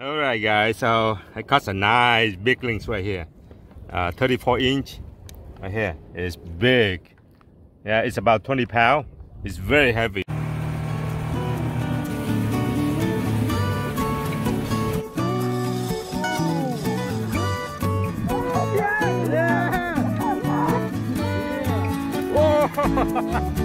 All right, guys. So I caught some nice big lings right here. Uh, 34 inch right here. It's big. Yeah, it's about 20 pound. It's very heavy.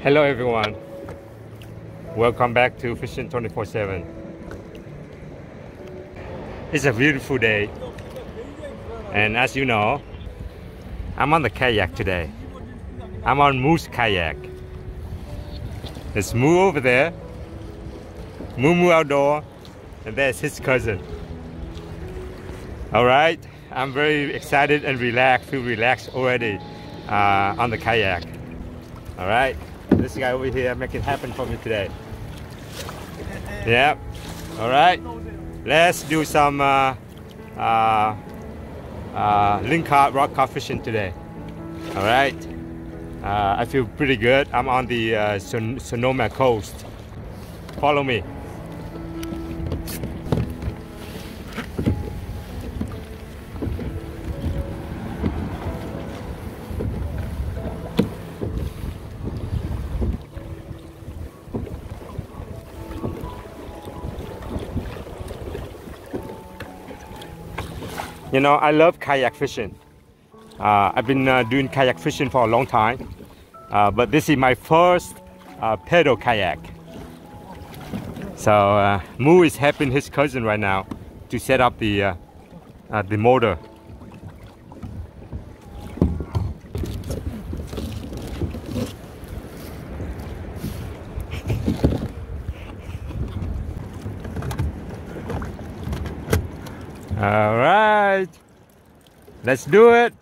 Hello everyone. Welcome back to Fishing 24/7. It's a beautiful day. And as you know, I'm on the kayak today. I'm on Moo's kayak. There's Moo over there. Moo Moo Outdoor. And there's his cousin. Alright. I'm very excited and relaxed, feel relaxed already uh, on the kayak. Alright. This guy over here make it happen for me today. Yep. All right. Let's do some uh, uh, uh, rock cod fishing today. All right. Uh, I feel pretty good. I'm on the uh, Son- Sonoma coast. Follow me. You know, I love kayak fishing. Uh, I've been uh, doing kayak fishing for a long time, uh, but this is my first uh, pedal kayak. So uh, Moo is helping his cousin right now to set up the uh, uh, the motor. All right, let's do it.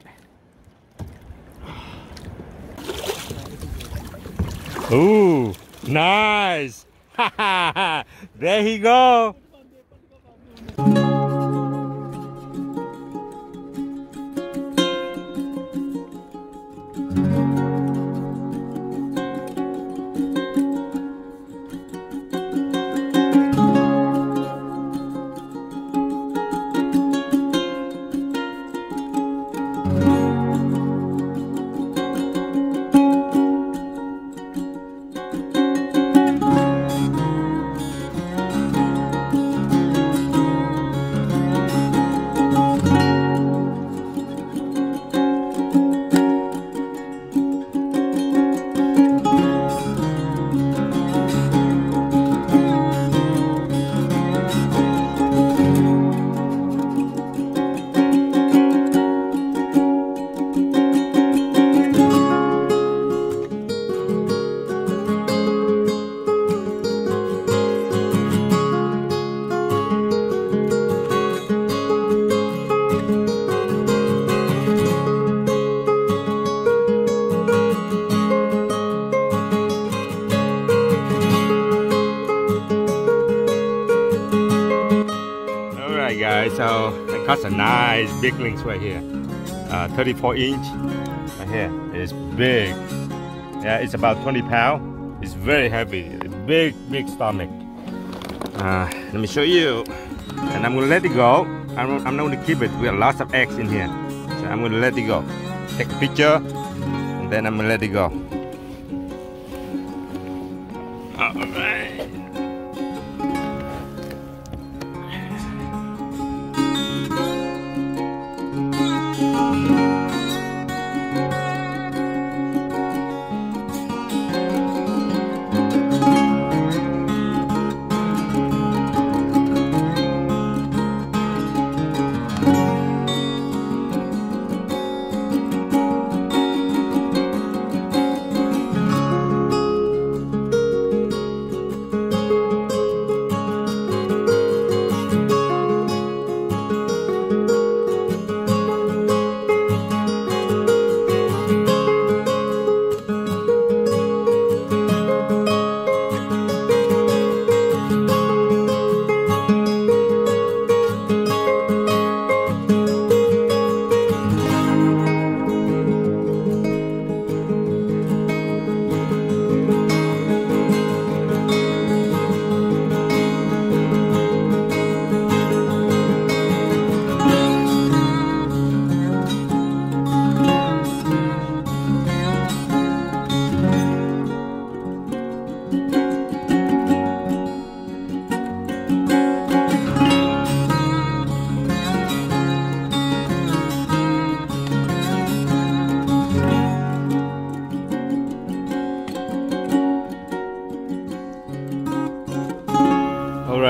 Ooh, nice. there he go. Caught some nice big lings right here. Uh, 34 inch right here. It's big. Yeah, it's about 20 pound. It's very heavy. Big, big stomach. Uh, let me show you. And I'm gonna let it go. I'm, I'm not gonna keep it. We have lots of eggs in here. So I'm gonna let it go. Take a picture, and then I'm gonna let it go.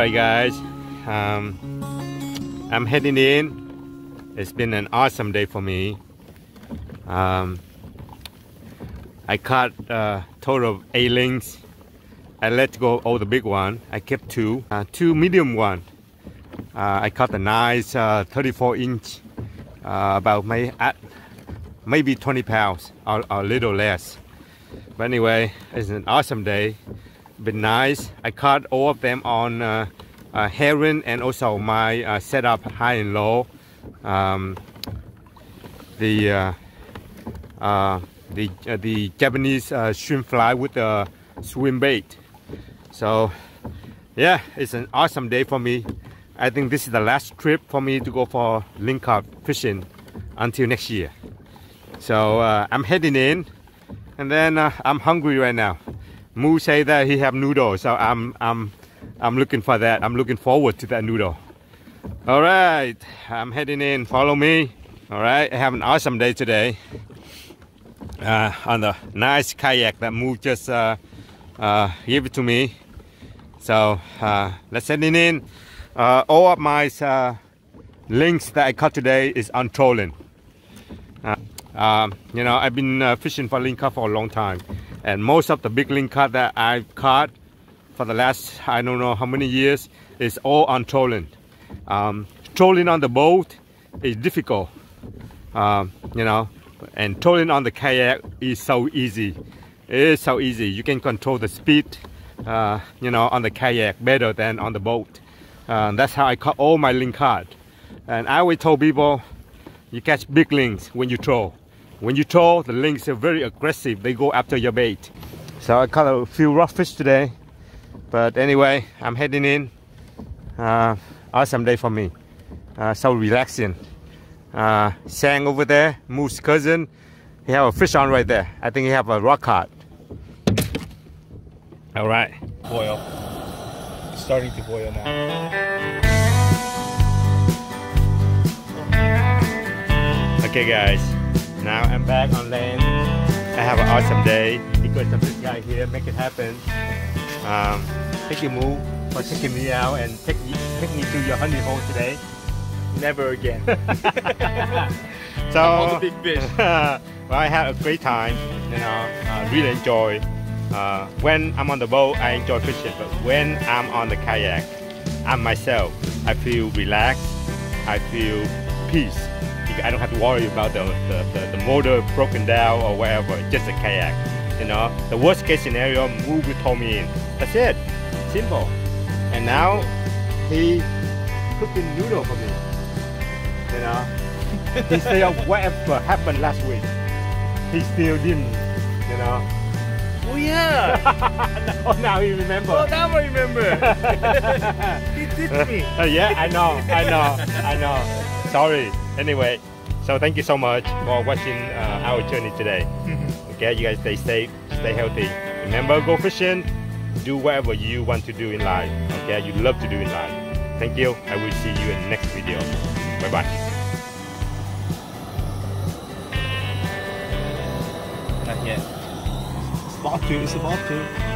Right, guys. Um, I'm heading in. It's been an awesome day for me. Um, I caught a total of eight lings. I let go all the big one. I kept two, uh, two medium one. Uh, I caught a nice uh, 34 inch, uh, about may, at maybe 20 pounds or a little less. But anyway, it's an awesome day. Been nice. I caught all of them on uh, uh, herring and also my uh, setup high and low. Um, the uh, uh, the uh, the Japanese shrimp fly with the swim bait. So yeah, it's an awesome day for me. I think this is the last trip for me to go for lingcod fishing until next year. So I'm heading in and then I'm hungry right now. Moo say that he have noodles, so I'm I'm I'm looking for that. I'm looking forward to that noodle. All right, I'm heading in. Follow me. All right, I have an awesome day today. Uh, on the nice kayak that Moo just uh, uh, gave it to me. So uh, let's head in. Uh, all of my uh, lings that I caught today is on trolling. Um, you know, I've been uh, fishing for lingcod for a long time, and most of the big lingcod that I've caught for the last I don't know how many years is all on trolling. Um, trolling on the boat is difficult, um, you know, and trolling on the kayak is so easy. It is so easy. You can control the speed, uh, you know, on the kayak better than on the boat. Uh, that's how I caught all my lingcod. And I always told people, you catch big lings when you throw. When you throw, the lings are very aggressive. They go after your bait. So I caught a few rough fish today. But anyway, I'm heading in. Uh, awesome day for me. Uh, so relaxing. Uh, Sang over there, Moo's cousin. He have a fish on right there. I think he have a rock cod. All right. Boil starting to boil now. Okay guys, now I'm back on land. I have an awesome day because of this guy here, make it happen. Um, thank you Moo for taking me out and take, take me to your honey hole today. Never again. so, the big fish. well, I had a great time, you know, uh, really enjoy uh, when I'm on the boat, I enjoy fishing, but when I'm on the kayak, I'm myself. I feel relaxed. I feel peace. I don't have to worry about the, the, the, the motor broken down or whatever. Just a kayak. You know, the worst case scenario, move with Tommy in. That's it. Simple. And now he cooking noodle for me. You know, instead of whatever happened last week, he still didn't. You know, Oh yeah. no, now you remember. Oh, now I remember. he did me. Uh, yeah, I know, I know, I know. Sorry. Anyway, so thank you so much for watching uh, our journey today. okay, you guys stay safe, stay healthy. Remember, go fishing. Do whatever you want to do in life. Okay, you love to do in life. Thank you. I will see you in the next video. Bye bye. Not yet. It's about to. It's about to.